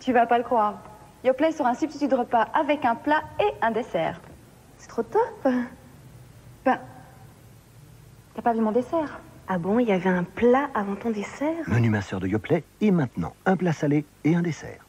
Tu vas pas le croire. Yoplait sera un substitut de repas avec un plat et un dessert. C'est trop top. Ben, t'as pas vu mon dessert? Ah bon, il y avait un plat avant ton dessert? Menu minceur de Yoplait et maintenant un plat salé et un dessert.